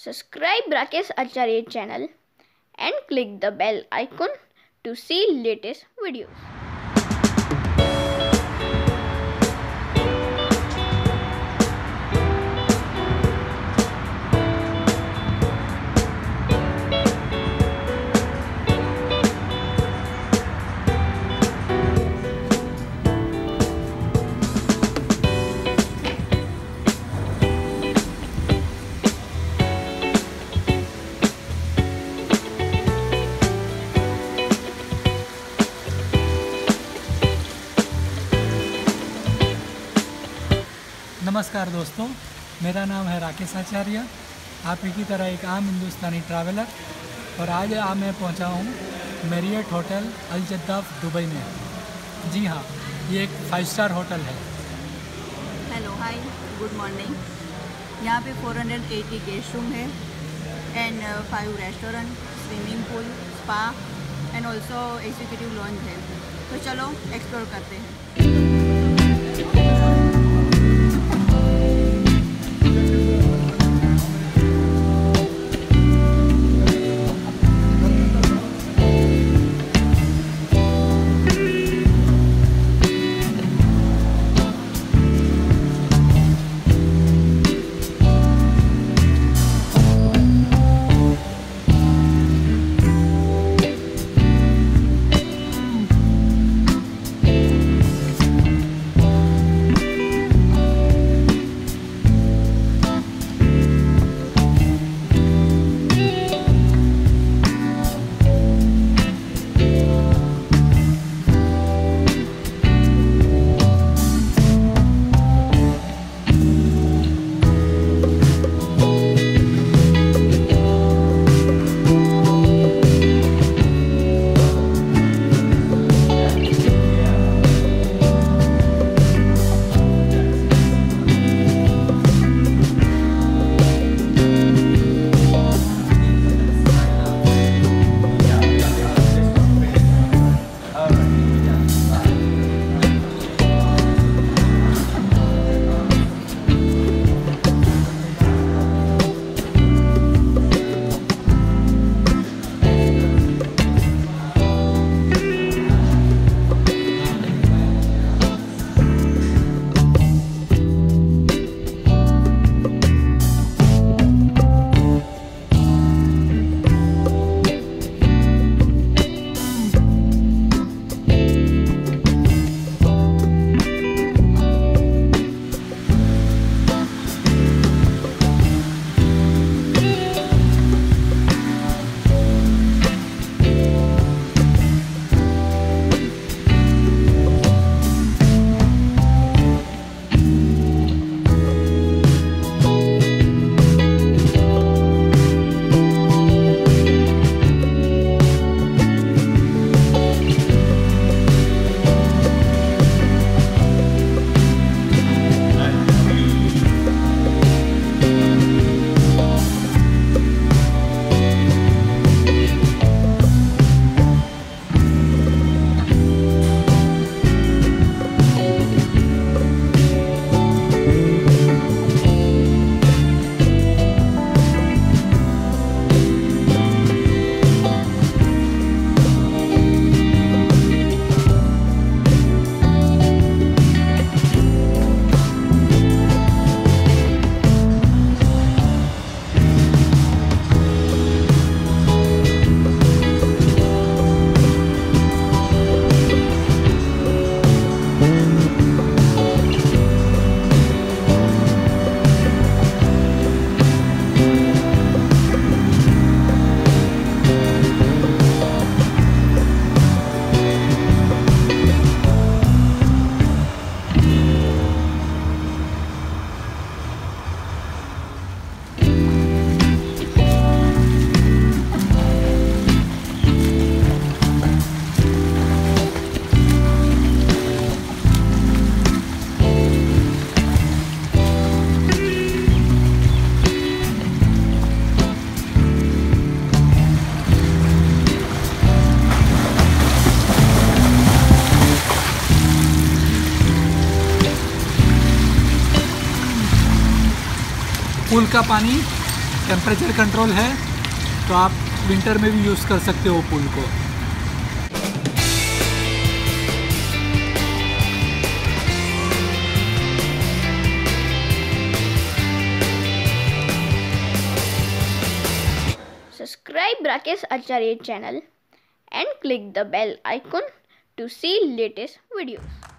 Subscribe Rakesh Acharya channel and click the bell icon to see latest videos. नमस्कार दोस्तों, मेरा नाम है राकेश आचार्य। आप ही तरह एक आम हिंदुस्तानी ट्रैवलर और आज मैं पहुँचा हूँ Marriott hotel Al Jaddaf, Dubai में। जी हाँ ये एक फाइव स्टार होटल है। हेलो हाय गुड मॉर्निंग यहाँ पे 480 गेस्ट रूम है and five restaurant swimming pool spa and also executive lounge है। तो चलो एक्सप्लोर करते हैं। पूल का पानी टेम्परेचर कंट्रोल है तो आप विंटर में भी यूज़ कर सकते हो पूल को। Subscribe Rakesh Acharya channel and click the bell icon to see latest videos